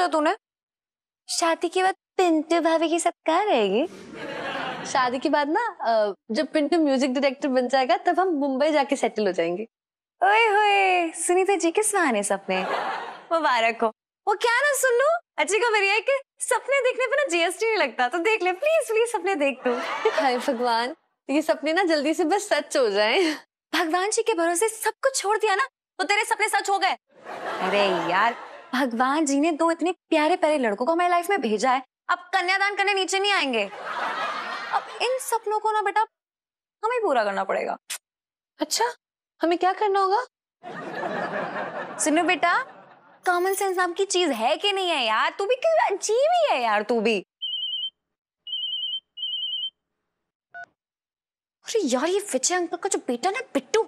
सोचा तूने? शादी के बाद पिंटू भाभी के साथ कहाँ रहेगी? शादी के बाद ना जब पिंटू म्यूज़िक डायरेक्टर बन जाएगा तब हम मुंबई जाके सेटल हो जाएँगे। ओए होए सुनीता जी के सुहाने सपने। मुबारक हो। वो क्या ना सुन लो? अच्छी खबर ये है कि सपने देखने पे ना जीएसटी नहीं लगता तो देख ले प्लीज़ प्लीज़ सपने देख तू। हाय भगवान ये सपने ना जल्दी से बस सच हो जाए। भगवान जी के भरोसे सब कुछ छोड़ दिया ना तो तेरे सपने सच हो गए। अरे यार भगवान जी ने दो इतने प्यारे प्यारे लड़कों को हमारी लाइफ में भेजा है। अब कन्यादान करने नीचे नहीं आएँगे। अब इन सपनों को ना बेटा हमें पूरा करना पड़ेगा। अच्छा हमें क्या करना होगा? सुनो बेटा कॉमन सेंस नाम की चीज़ है कि नहीं है यार? तू भी क्यों अजीब ही है यार तू भी। अरे यार ये विजय अंकल का जो बेटा ना बिट्टू।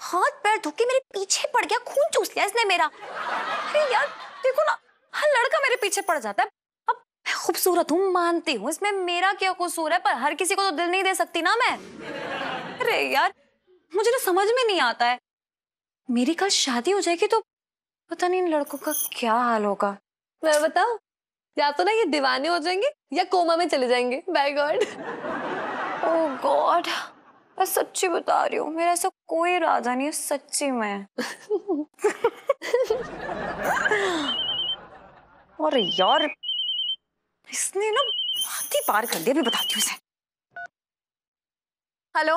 हाथ पैर धो के मेरे पीछे पड़ गया खून चूस लिया इसने मेरा। अरे यार देखो ना हर लड़का मेरे पीछे पड़ जाता है। अब मैं खूबसूरत हूँ मानती हूँ इसमें मेरा क्या कसूर है? पर हर किसी को तो दिल नहीं दे सकती ना मैं। अरे यार मुझे ना समझ में नहीं आता है। मेरी कल शादी हो जाएगी तो पता नहीं इन लड़कों का क्या हाल होगा। मैं बताऊँ या तो ना ये दीवाने हो जाएँगे या कोमा में चले जाएँगे। बाय गॉड ओह गॉड मैं सच्ची बता रही हूँ, मेरा ऐसा कोई राजा नहीं है, सच्ची में। और यार, इसने ना बात ही पार कर दिया अभी बताती हूँ हेलो?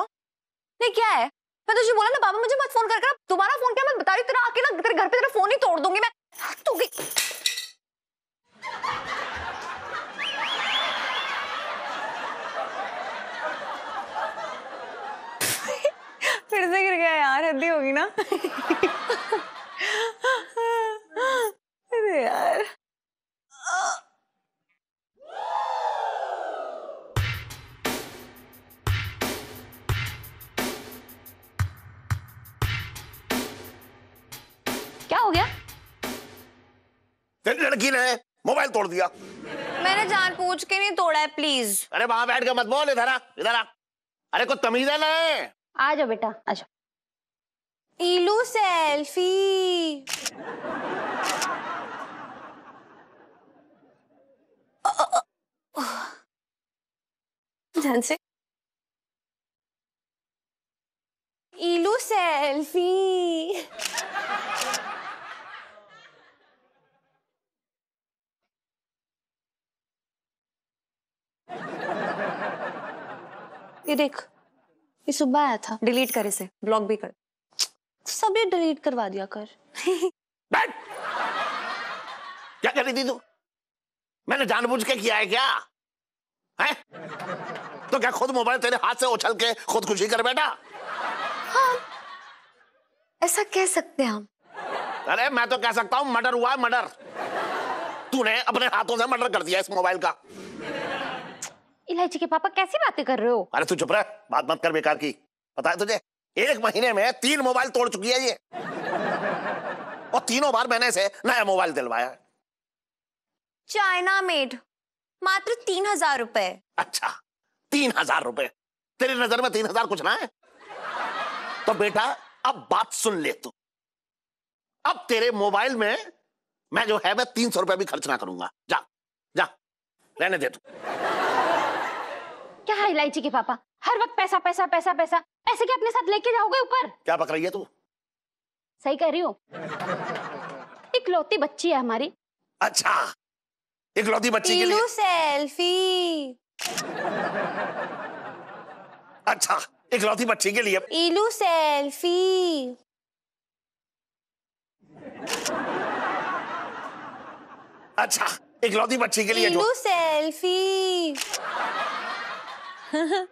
नहीं, क्या है? मैं तुझे बोला ना, बाबा मुझे मत फ़ोन कर कर दोबारा फ़ोन किया, मैं बता रही हूँ, तेरा आके ना तेरे घर पे तेरा फ़ोन ही तोड़ दूँगी मैं। तू गई फिर से गिर गया यार हद्दी होगी ना? अरे यार। क्या हो गया? तेरी लड़की ने मोबाइल तोड़ दिया। मैंने जान पूछ के नहीं तोड़ा है प्लीज़ अरे वहाँ बैठ के मत बोल इधर आ इधर आ। अरे कुछ तमीज है ना? आ जाओ बेटा आ जाओ। इलू सेल्फी। ध्यान से। इलू सेल्फी। ये देख। ये सुबह आया था। डिलीट कर इसे ब्लॉक भी कर। सब ये डिलीट करवा दिया कर। बैठ। क्या कर रही थी तू? मैंने जानबूझ के किया है क्या? है? तो क्या खुद मोबाइल तेरे हाथ से उछल के खुदकुशी कर बैठा? हाँ, ऐसा कह सकते हैं हम। अरे मैं तो कह सकता हूँ मर्डर हुआ है मर्डर। तूने अपने हाथों से मर्डर कर दिया इस मोबाइल का। इलायची के पापा कैसी बातें कर रहे हो? अरे तू चुप रह बात मत कर बेकार की। पता है तुझे एक महीने में तीन मोबाइल तोड़ चुकी है ये। और तीनों बार मैंने इसे नया मोबाइल दिलवाया। चाइना मेड मात्र तीन हज़ार रुपए। अच्छा तीन हज़ार रुपए। तेरी नज़र में तीन हज़ार कुछ ना है? तो बेटा अब बात सुन ले तू। अब तेरे मोबाइल में मैं जो है मैं तीन सौ रुपए भी खर्च ना करूँगा। जा जा रहने दे तू। क्या है इलायची के पापा? हर वक्त पैसा पैसा पैसा पैसा। पैसे के अपने साथ लेके जाओगे ऊपर? क्या पक रही है तू? सही कह रही हो। इकलौती बच्ची है हमारी। अच्छा इकलौती बच्ची के लिए। सेल्फी। अच्छा इकलौती बच्ची के लिए। इलू सेल्फी। अच्छा इकलौती बच्ची के लिए इलू सेल्फी।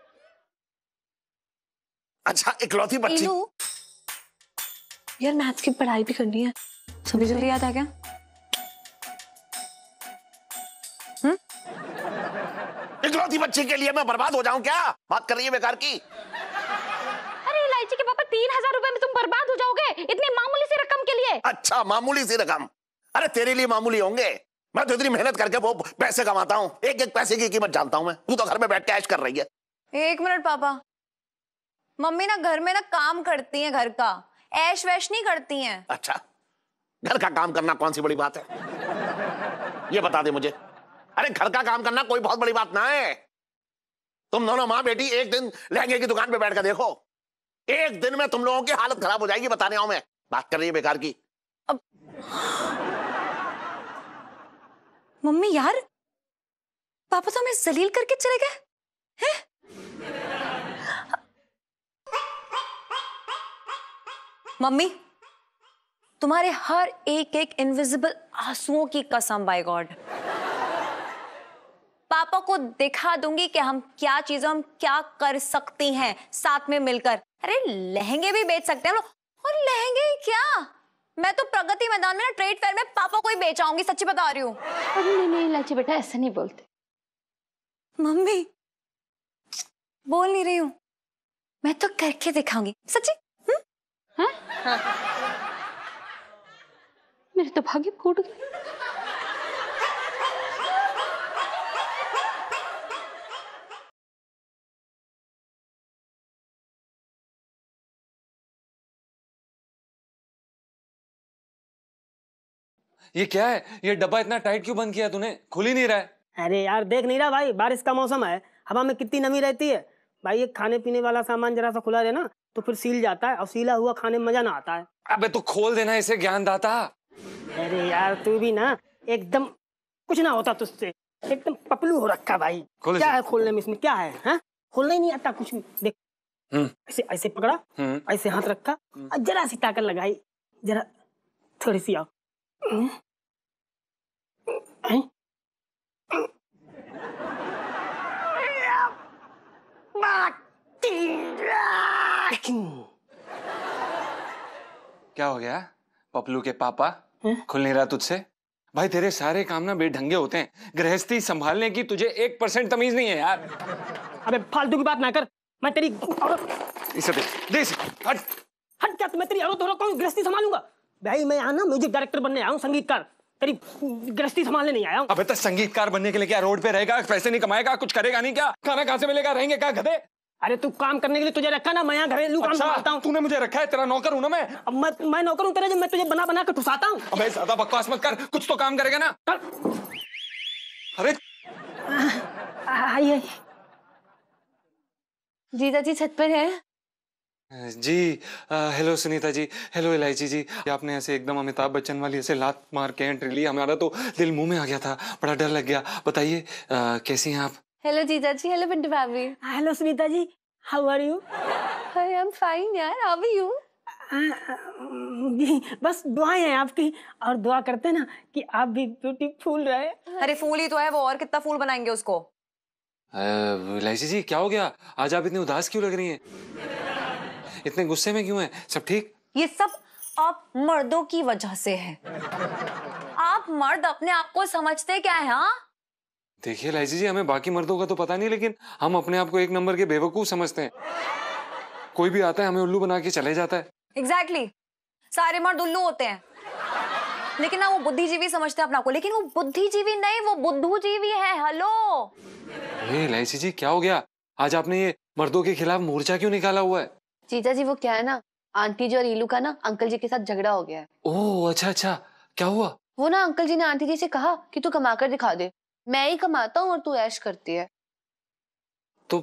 अच्छा इकलौती बच्ची। यार मैथ्स की पढ़ाई भी करनी है। सभी जल्दी याद आ गया? इकलौती बच्ची के लिए मैं बर्बाद हो जाऊँ क्या? बात कर रही है बेकार की। अरे इलायची के पापा तीन हज़ार रुपए में तुम बर्बाद हो जाओगे इतनी मामूली सी रकम के लिए। अच्छा मामूली सी रकम। अरे तेरे लिए मामूली होंगे। मैं तो इतनी मेहनत करके वो पैसे कमाता हूँ। एक एक पैसे की कीमत जानता हूँ मैं। तू तो घर में बैठ के ऐश कर रही है। एक मिनट पापा। मम्मी ना घर में ना काम करती हैं घर का। ऐश वैश नहीं करती हैं। अच्छा। घर का काम करना कौन सी बड़ी बात है? ये बता दे मुझे। अरे घर का काम करना कोई बहुत बड़ी बात ना है। तुम दोनों माँ बेटी एक दिन लहंगे की दुकान पे बैठ कर देखो। एक दिन में तुम लोगों की हालत खराब हो जाएगी बताने आओ मैं। बात कर रही है बेकार की। मम्मी, यार। पापा तो हमें जलील करके चले गए? मम्मी, तुम्हारे हर एक एक इनविजिबल आंसुओं की कसम बाय गॉड पापा को दिखा दूँगी कि हम क्या चीज़ें, हम क्या कर सकती हैं साथ में मिलकर। अरे, लहंगे भी बेच सकते हैं हम लोग। और लहंगे क्या? मैं तो प्रगति मैदान में ना ट्रेड फेयर में पापा को ही बेचाऊँगी सच्ची बता रही हूँ। नहीं नहीं लाची बेटा ऐसा नहीं बोलते। मम्मी बोल नहीं रही हूँ। मैं तो करके दिखाऊँगी। सच्ची? हाँ? मेरे तो भाग्य फूट गए। ये क्या है? ये डब्बा इतना टाइट क्यों बंद किया तूने? खुल ही नहीं रहा है। अरे यार देख नहीं रहा भाई बारिश का मौसम है हवा में कितनी नमी रहती है। भाई ये खाने पीने वाला सामान जरा सा खुला रहे ना तो फिर सील जाता है और सीला हुआ खाने में मज़ा ना आता है। अबे तू खोल देना इसे ज्ञानदाता। अरे यार तू भी ना एकदम कुछ ना होता तुझसे। एकदम पपलू हो रखा भाई। क्या है खोलने में इसमें? क्या है हाँ? खोलना ही नहीं आता कुछ भी। देख हम्म। ऐसे ऐसे पकड़ा हम्म। ऐसे हाथ रखा और जरा सी ताकत लगाई जरा थोड़ी सी आओ। हम्म। क्या हो गया? पपलू के पापा? खुल नहीं रहा तुझसे? भाई तेरे सारे काम ना बेढंगे होते हैं। गृहस्थी संभालने की तुझे एक परसेंट तमीज नहीं है यार। अबे फालतू की बात ना कर। मैं तेरी औरत इसे दे दे इसे। हट। हट क्या मैं तेरी औरत औरत कौन गृहस्थी संभालूँगा। भाई मैं यहाँ ना म्यूज़िक डायरेक्टर बनने आया हूँ संगीतकार। तेरी गृहस्थी संभालने नहीं आया हूँ। अबे तो संगीतकार बनने के लिए क्या रोड पे रहेगा? पैसे नहीं कमाएगा? कुछ करेगा नहीं क्या? खाना कहाँ से मिलेगा? रहेंगे क्या गधे अरे तू काम करने के लिए तुझे रखा ना मैं यहाँ घरेलू काम संभालता अच्छा हूँ। तूने मुझे रखा है तेरा नौकर हूँ ना मैं। अब मैं मैं नौकर हूँ तेरे जब मैं तुझे बना बना के ठुसाता हूँ। अबे ज़्यादा बकवास मत कर। कुछ तो काम करेगा ना। चल। अरे। आइए। जीजा जी छत पर है। जी अ, हेलो सुनीता जी हेलो इलायची जी। आपने ऐसे एकदम अमिताभ बच्चन वाली ऐसे लात मार के एंट्री ली। हमारा तो दिल मुँह में आ गया था बड़ा डर लग गया। बताइए कैसी हैं आप? हेलो जीजा जी हेलो पिंटू भाभी। Hello Sunita ji how are you I am fine यार हाउ आर यू बस दुआएँ हैं आपकी और दुआ करते हैं ना कि आप भी ब्यूटीफुल रहे। अरे फूल ही तो है वो और कितना फूल बनाएँगे उसको? इलायची जी क्या हो गया? आज आप इतनी उदास क्यों लग रही हैं? इतने गुस्से में क्यों हैं? सब ठीक? ये सब आप मर्दों की वजह से है। आप मर्द अपने आप को समझते क्या है हाँ? देखिए इलायची जी हमें बाकी मर्दों का तो पता नहीं लेकिन हम अपने आप को एक नंबर के बेवकूफ़ समझते हैं। कोई भी आता है हमें उल्लू बना के चले जाता है। Exactly exactly. सारे मर्द उल्लू होते हैं। लेकिन ना वो बुद्धिजीवी समझते हैं अपना को। लेकिन वो बुद्धिजीवी नहीं वो बुद्धूजीवी है। हेलो ए इलायची जी क्या हो गया? आज आपने ये मर्दों के खिलाफ मोर्चा क्यों निकाला हुआ है? जीजा जी वो क्या है ना आंटी जी और ईलू का ना अंकल जी के साथ झगड़ा हो गया है। ओह अच्छा अच्छा क्या हुआ? वो ना अंकल जी ने आंटी जी से कहा कि तू कमा कर दिखा दे। मैं ही कमाता हूँ और तू ऐश करती है। तो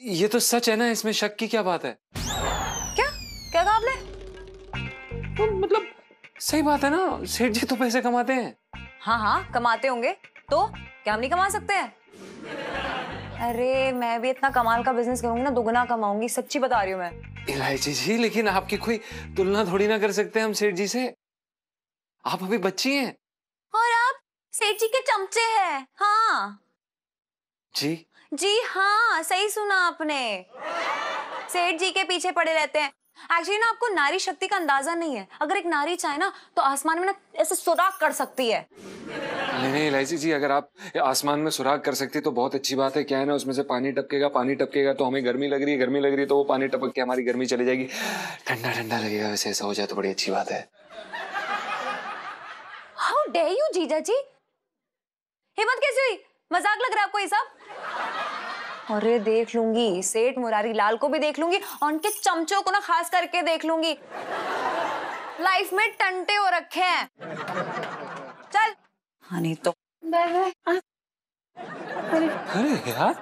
ये तो सच है ना इसमें शक की क्या बात है? क्या? क्या कहा आपने तो मतलब सही बात है ना सेठ जी तो पैसे कमाते हैं। हाँ हाँ कमाते होंगे तो क्या हम नहीं कमा सकते हैं? अरे मैं भी इतना कमाल का बिज़नेस करूँगी ना दुगना कमाऊँगी सच्ची बता रही हूँ मैं। इलायची जी लेकिन आपकी कोई तुलना थोड़ी ना कर सकते हम सेठ जी से। आप अभी बच्ची हैं। और आप सेठ जी के चमचे हैं। हाँ। जी। जी हाँ सही सुना आपने। सेठ जी के पीछे पड़े रहते हैं। एक्चुअली ना आपको नारी शक्ति का अंदाज़ा नहीं है। अगर एक नारी चाहे ना तो आसमान में ना ऐसे सुराग कर सकती है। नहीं नहीं इलायची जी अगर आप आसमान में सुराग कर सकती तो बहुत अच्छी बात है। क्या है ना उसमें से पानी टपकेगा पानी टपकेगा तो हमें गर्मी लग रही है गर्मी लग रही है तो वो पानी टपक के हमारी गर्मी चली जाएगी। ठंडा ठंडा लगेगा वैसे ऐसा हो जाए तो बड़ी अच्छी बात है। हाउ डे यू जीजा जी हिम्मत कैसी हुई? मज़ाक लग रहा है आपको ये सब? अरे देख लूँगी सेठ मुरारी लाल को भी देख लूँगी और उनके चमचों को ना खास करके देख लूँगी। लाइफ में टंटे हो रखे हैं। चल। हाँ नहीं तो। बाय बाय अरे यार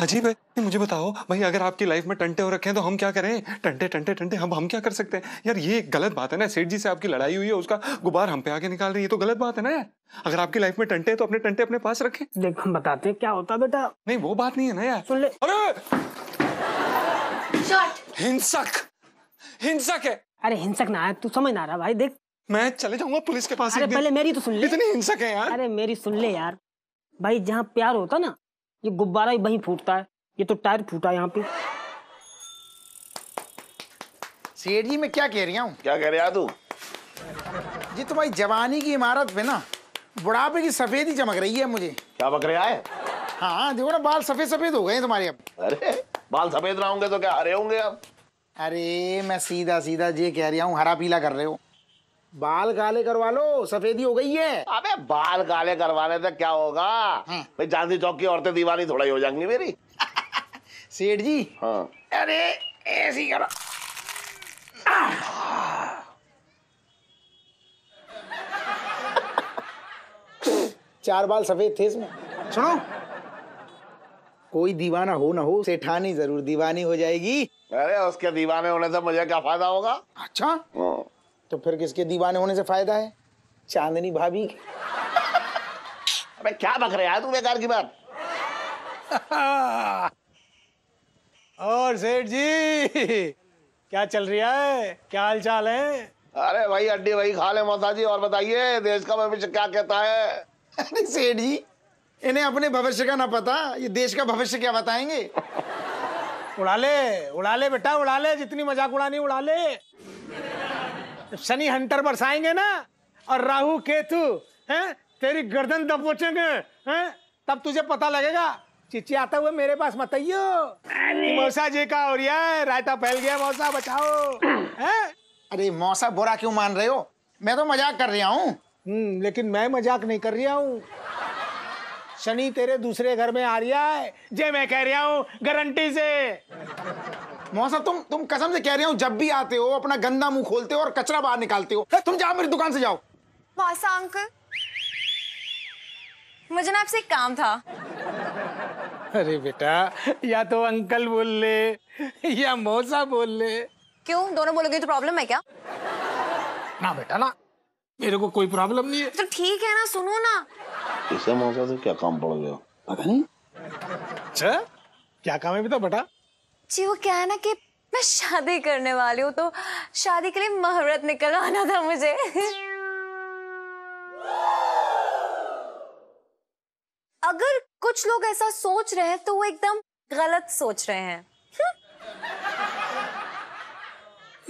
अजीब है। मुझे बताओ भाई अगर आपकी लाइफ में टंटे हो रखे हैं तो हम क्या करें? टंटे टंटे टंटे हम हम क्या कर सकते हैं? यार ये गलत बात है ना सेठ जी से आपकी लड़ाई हुई है उसका गुबार हम पे आके निकाल रही है ये तो गलत बात है ना? यार अगर आपकी लाइफ में टंटे हैं तो अपने टंटे अपने पास रखें। देख हम बताते हैं क्या होता है बेटा। नहीं वो बात नहीं है ना यार। सुन ले। अरे! हिंसक! हिंसक है। अरे हिंसक ना तू समझ ना रहा भाई देख। मैं चले जाऊँगा पुलिस के पास अरे पहले मेरी तो सुन ले। इतनी हिंसक है यार। अरे मेरी सुन ले यार। भाई जहाँ प्यार होता ना ये गुब्बारा ही वहीं फूटता है। ये तो टायर फूटा यहाँ पे। सेठ जी मैं क्या कह रही हूँ? क्या कह रहे यार तू जी तुम्हारी जवानी की इमारत पे ना बुढ़ापे की सफेदी चमक रही है मुझे। क्या बक रहा है? हाँ देखो ना बाल सफ़ेद सफ़ेद हो गए तुम्हारे अब। अरे बाल सफ़ेद ना होंगे तो क्या हरे होंगे अब? अरे मैं सीधा सीधा ये कह रही हूँ हरा पीला कर रहे हो। बाल काले करवा लो सफेदी हो गई है। अबे बाल काले करवाने से क्या होगा? हाँ। भाई चांदी चौक की औरतें दीवानी थोड़ा ही हो जाएँगी मेरी। सेठ जी। हाँ। अरे ऐसी करो। चार बाल सफ़ेद थे इसमें। सुनो। कोई दीवाना हो ना हो सेठानी ज़रूर दीवानी हो जाएगी। अरे उसके दीवाने होने से मुझे क्या फ़ायदा होगा? अच्छा। हाँ। तो फिर किसके दीवाने होने से फ़ायदा है? चांदनी भाभी के। अबे क्या बक रहा है? तू बेकार की बात। और सेठ जी क्या चल रहा है? क्या हाल चाल है? अरे भाई अड्डी भाई खा ले मौसा जी और बताइए देश का भविष्य क्या कहता है? अरे सेठ जी इन्हें अपने भविष्य का ना पता ये देश का भविष्य क्या बताएँगे? उड़ा ले उड़ा ले बेटा उड़ा ले जितनी मज़ाक उड़ानी उड़ा ले। शनि हंटर बरसाएँगे ना और राहु केतु हैं तेरी गर्दन दबोचेंगे हैं तब तुझे पता लगेगा चिच्ची आता हुआ मेरे पास मत आइयो। मौसा जी का हो रहा है रायता फैल गया मौसा बचाओ। हैं? अरे मौसा बुरा क्यों मान रहे हो? मैं तो मज़ाक कर रहा हूँ। हम्म लेकिन मैं मज़ाक नहीं कर रहा हूँ। शनि तेरे दूसरे घर में आ रहा है। जे मैं कह रहा हूँ गारंटी से। मौसा तुम तुम कसम से कह रहे हो जब भी आते हो अपना गंदा मुँह खोलते हो और कचरा बाहर निकालते हो। तुम जाओ मेरी दुकान से जाओ। मौसा अंकल मुझे ना आपसे एक काम था। अरे बेटा या तो अंकल बोल ले या मौसा बोल ले। क्यों? दोनों बोलोगे तो प्रॉब्लम है क्या? ना बेटा ना। मेरे को कोई प्रॉब्लम नहीं है। तो ठीक है ना सुनो ना। इसे मौसा से क्या काम पड़ गया? पता नहीं। अच्छा क्या काम है बेटा? बेटा जी वो क्या है ना कि मैं शादी करने वाली हूँ तो शादी के लिए मुहूर्त निकलवाना था मुझे। अगर कुछ लोग ऐसा सोच रहे हैं तो वो एकदम गलत सोच रहे हैं।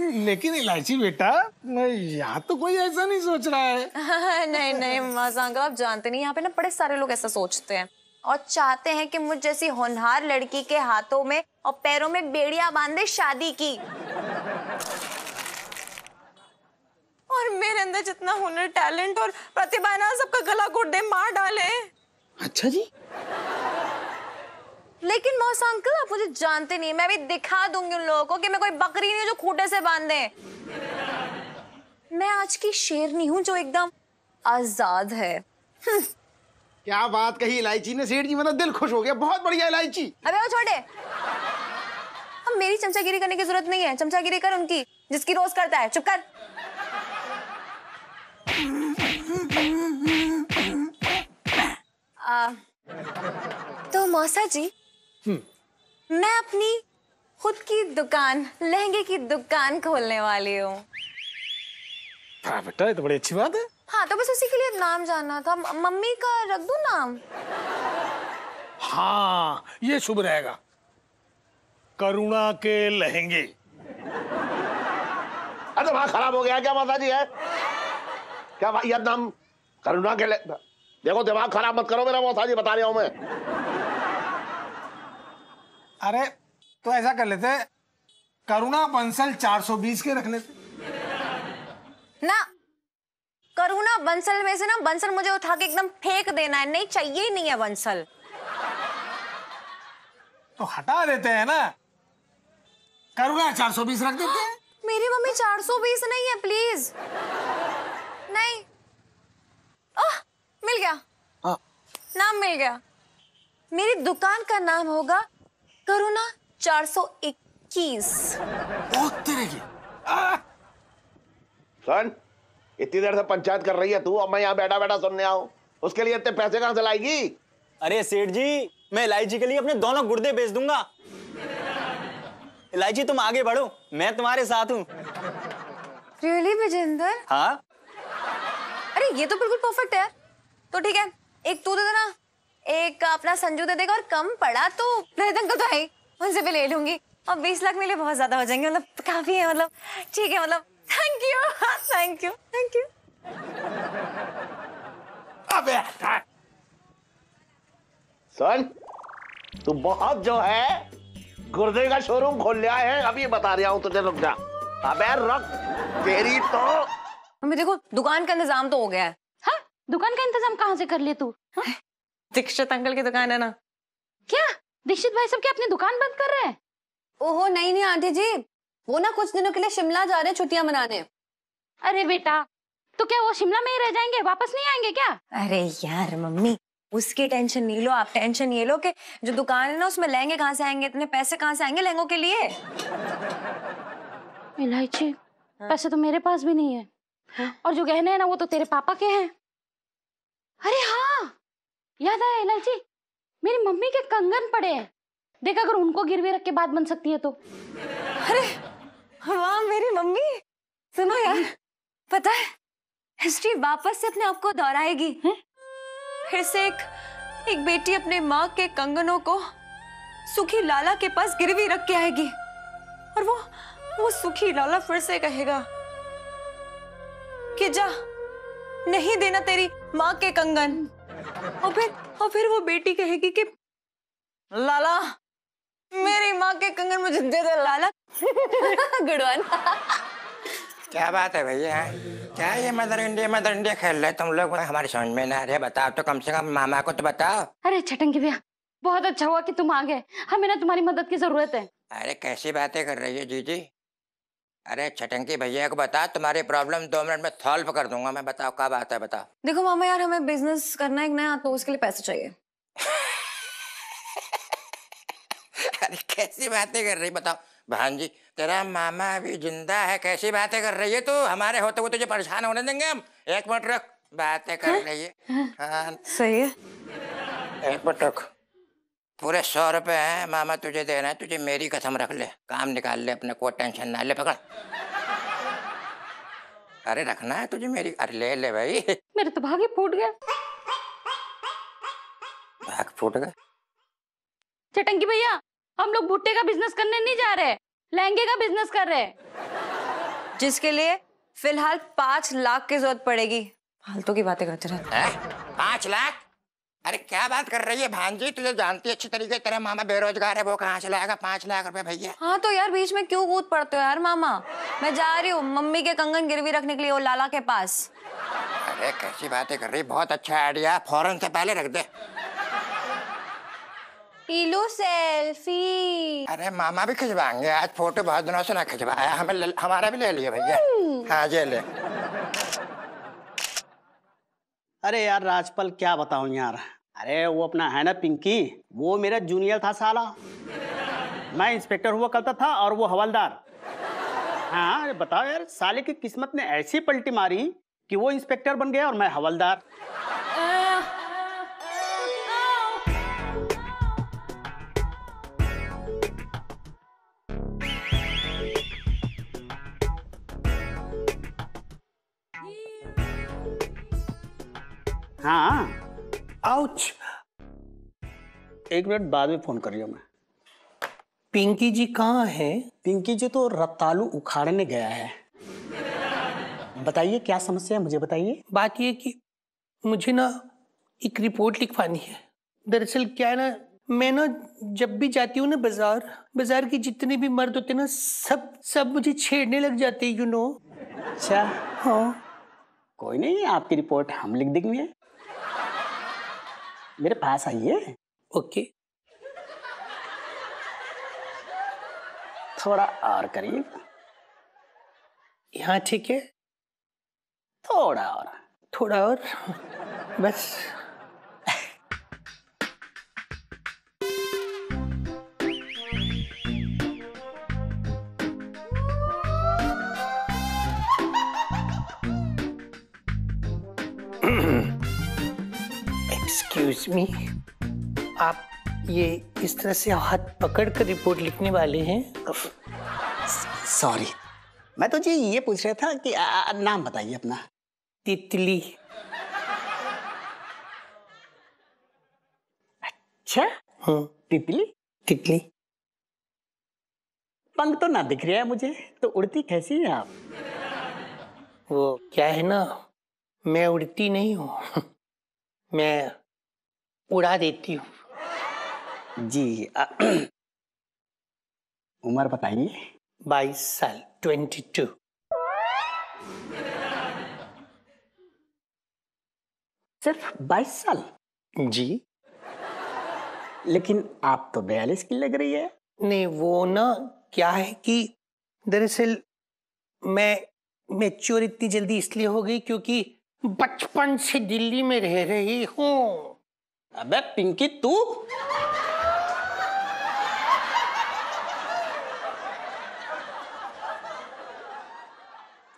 लेकिन इलायची बेटा यहाँ तो कोई ऐसा नहीं सोच रहा है। नहीं नहीं मज़ा आप जानते नहीं यहाँ पे ना बड़े सारे लोग ऐसा सोचते हैं और चाहते हैं कि मुझ जैसी होनहार लड़की के हाथों में और पैरों में बेड़िया बांधे शादी की। और मेरे अंदर जितना हुनर टैलेंट और प्रतिभा ना सबका गला घोट दे मार डाले। अच्छा जी। लेकिन मौसा अंकल आप मुझे जानते नहीं मैं भी दिखा दूँगी उन लोगों को कि मैं कोई बकरी नहीं हूँ जो खूंटे से बांधे मैं आज की शेरनी हूँ जो एकदम आज़ाद है। क्या बात कही इलायची? ने सेठ जी मतलब दिल खुश हो गया। बहुत बढ़िया इलायची। अबे वो छोटे। अब मेरी चमचागिरी करने की ज़रूरत नहीं है। चमचागिरी कर उनकी जिसकी रोज करता है। चुप कर। आ, तो मौसा जी मैं अपनी खुद की दुकान लहंगे की दुकान खोलने वाली हूँ। हाँ बेटा ये तो बड़ी अच्छी बात है। हाँ तो बस उसी के लिए नाम जानना था। मम्मी का रख दू नाम? हाँ ये शुभ रहेगा। करुणा के लहंगे। अरे दिमाग खराब हो गया क्या माता जी है? क्या भाई नाम करुणा के लिए देखो दिमाग खराब मत करो मेरा मौसा जी बता रहा हूँ मैं। अरे तो ऐसा कर लेते। करुणा बंसल 420 के रख लेते। ना करुणा बंसल में से ना बंसल मुझे उठा के एकदम फेंक देना है। नहीं चाहिए ही नहीं है बंसल। तो हटा देते हैं ना। करुणा 420 रख देते हैं। मेरी मम्मी 420 नहीं है प्लीज़ नहीं। आह, मिल गया। हाँ। नाम मिल गया। मेरी दुकान का नाम होगा करुणा 421 सुन इतनी देर से पंचायत कर रही है तू अब मैं यहाँ बैठा बैठा सुनने आऊँ। उसके लिए इतने पैसे कहाँ से लाएगी? अरे सेठ जी मैं इलायची के लिए अपने दोनों गुर्दे बेच दूँगा। इलायची तुम आगे बढ़ो मैं तुम्हारे साथ हूँ। रियली विजेंद्र? हाँ। अरे ये तो बिल्कुल परफेक्ट है। तो ठीक है एक तू दे देना एक अपना संजू दे देगा और कम पड़ा तो। रोहित अंकल तो है उनसे भी ले लूँगी। और बीस लाख मेरे लिए बहुत ज़्यादा हो जाएँगे मतलब काफ़ी है मतलब ठीक है मतलब thank you thank you thank you अबे सुन तू बहुत जो है गुर्दे का शोरूम खोल लिया है अभी बता रहा हूँ तुझे रुक जा। अबे रुक तेरी तो मम्मी देखो दुकान का इंतज़ाम तो हो गया हाँ। दुकान का इंतज़ाम कहाँ से कर लिए तू? हाँ? दीक्षित अंकल की दुकान है ना। क्या? दीक्षित भाई सब क्या अपनी दुकान बंद कर रहे हैं? ओहो नहीं नहीं आंटी जी। वो ना कुछ दिनों के लिए शिमला जा रहे हैं छुट्टियाँ मनाने। अरे बेटा तो क्या वो शिमला में ही रह जाएँगे? वापस नहीं आएँगे क्या? अरे यार मम्मी उसकी टेंशन नहीं लो आप टेंशन ये लो कि जो दुकान है ना उसमें लहंगे कहाँ से आएँगे? इतने पैसे कहाँ से आएँगे लहंगों के लिए? इलायची पैसे तो मेरे पास भी नहीं है। और जो गहने हैं ना वो तो तेरे पापा के हैं। अरे हाँ याद आया इलायची? मेरी मम्मी के कंगन पड़े हैं। देख अगर उनको गिरवी रख के बात बन सकती है तो। अरे वाह मेरी मम्मी। सुनो यार पता है हिस्ट्री वापस से अपने आप को दोहराएगी। फिर से एक एक बेटी अपने माँ के कंगनों को सुखी लाला के पास गिरवी रख के आएगी। और वो वो सुखी लाला फिर से कहेगा कि जा नहीं देना तेरी माँ के कंगन। और फिर और फिर वो बेटी कहेगी कि लाला मेरी माँ के कंगन मुझे दे दे लाला। गुड वन क्या बात है भैया? क्या ये मदर इंडिया मदर इंडिया खेल रहे तुम लोग? हमारी समझ में ना रहे बताओ तो कम से कम मामा को तो बताओ। अरे छटंगी भैया बहुत अच्छा हुआ कि तुम आ गए। हमें ना तुम्हारी मदद की ज़रूरत है। अरे कैसी बातें कर रही है जीजी? अरे छटंकी भैया को बता तुम्हारी प्रॉब्लम दो मिनट में सॉल्व कर दूँगा मैं। बताओ क्या बात है बताओ। देखो मामा यार हमें बिज़नेस करना है एक नया तो उसके लिए पैसे चाहिए। अरे कैसी बातें कर रही बताओ। भान जी तेरा मामा अभी ज़िंदा है कैसी बातें कर रही है तू? हमारे होते हुए तुझे परेशान होने देंगे हम। एक मिनट रख बातें कर रही है। हाँ? सही है। एक मिनट रख पूरे सौ रुपए हैं मामा तुझे देना है तुझे मेरी कसम रख ले। काम निकाल ले अपने को टेंशन ना ले पकड़। अरे रखना है तुझे मेरी अरे ले ले भाई। मेरे तो भाग्य फूट गया भाग फूट गए? छटंगी भैया हम लोग भुट्टे का बिज़नेस करने नहीं जा रहे लहंगे का बिज़नेस कर रहे। जिसके लिए फ़िलहाल पाँच लाख की ज़रूरत पड़ेगी। फालतू की बातें करते रहते हैं? पाँच लाख? अरे क्या बात कर रही है भांजी? तुझे जानती है अच्छी तरीके से, तेरा मामा बेरोजगार है वो कहाँ से लाएगा? पाँच लाख रुपए भैया। हाँ तो यार बीच में क्यों कूद पड़ते हो यार मामा? मैं जा रही हूँ मम्मी के कंगन गिरवी रखने के लिए वो लाला के पास। अरे कैसी बातें कर रही बहुत अच्छा आइडिया फ़ौरन से पहले रख दे। टीलू सेल्फी। अरे मामा भी खिंचवाएँगे आज फ़ोटो बहुत दिनों से ना खिंचवाया हमें हमारा भी ले लिया भैया। हाँ जे ले। अरे यार राजपल क्या बताऊँ यार? अरे, वो अपना है ना पिंकी? वो मेरा जूनियर था साला। मैं इंस्पेक्टर हुआ करता था और वो हवलदार। हाँ अरे, बताओ यार, साले की किस्मत ने ऐसी पलटी मारी कि वो इंस्पेक्टर बन गया और मैं हवलदार। हाँ। आउच एक मिनट बाद में फ़ोन कर रही हूँ मैं। पिंकी जी कहाँ है? पिंकी जी तो रतालू उखाड़ने गया है। बताइए क्या समस्या है? मुझे बताइए। बात ये कि मुझे ना एक रिपोर्ट लिखवानी है। दरअसल क्या है ना मैं ना जब भी जाती हूँ ना बाज़ार बाज़ार के जितने भी मर्द होते हैं ना सब सब मुझे छेड़ने लग जाते हैं यू नो अच्छा। हाँ। कोई नहीं आपकी रिपोर्ट हम लिख देंगे। मेरे पास आइए। ओके। थोड़ा और करीब यहाँ ठीक है। थोड़ा और। थोड़ा और। बस। एक्सक्यूज मी आप ये इस तरह से हाथ पकड़ कर रिपोर्ट लिखने वाले हैं। सॉरी मैं तो जी ये पूछ रहा था कि आ, आ, नाम बताइए अपना। तितली। अच्छा। हम्म तितली? तितली। पंख तो ना दिख रहा है मुझे तो उड़ती कैसी है आप? वो क्या है ना मैं उड़ती नहीं हूँ। मैं उड़ा देती हूँ। जी उम्र बताइए। बाईस साल ट्वेंटी टू। सिर्फ़ बाईस साल? जी। लेकिन आप तो बयालीस की लग रही है। नहीं वो ना क्या है कि दरअसल मैं मेच्योर इतनी जल्दी इसलिए हो गई क्योंकि बचपन से दिल्ली में रह रही हूँ। अबे पिंकी तू?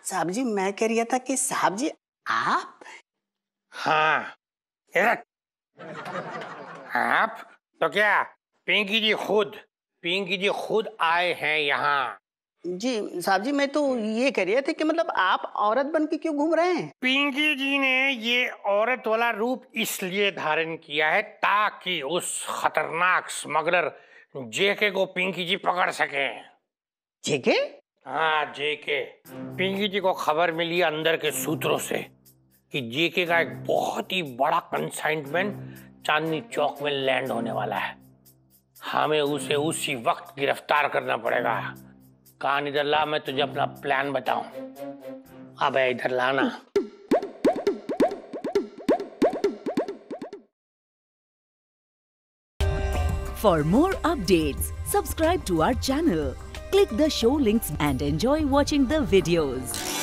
साहब जी मैं कह रहा था कि साहब जी आप? हाँ आप? तो क्या? पिंकी जी खुद पिंकी जी खुद आए हैं यहाँ। जी साहब जी मैं तो ये कह रही था कि मतलब आप औरत बन के क्यों घूम रहे हैं? पिंकी जी ने ये औरत वाला रूप इसलिए धारण किया है ताकि उस खतरनाक स्मगलर जेके को पिंकी जी पकड़ सके। जेके? हाँ जेके। पिंकी जी को खबर मिली अंदर के सूत्रों से कि जेके का एक बहुत ही बड़ा कंसाइनमेंट चांदनी चौक में लैंड होने वाला है। हमें उसे उसी वक्त गिरफ़्तार करना पड़ेगा। कान इधर ला, मैं तुझे अपना प्लान बताऊँ। अब इधर लाना। For more update subscribe to our channel click the show links and enjoy watching the videos